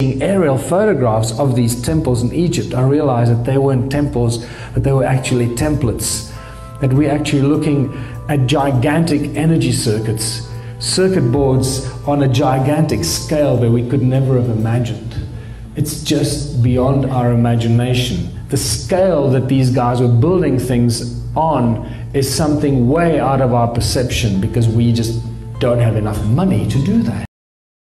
Seeing aerial photographs of these temples in Egypt, I realized that they weren't temples, but they were actually templates. That we're actually looking at gigantic energy circuits, circuit boards on a gigantic scale that we could never have imagined. It's just beyond our imagination. The scale that these guys were building things on is something way out of our perception because we just don't have enough money to do that.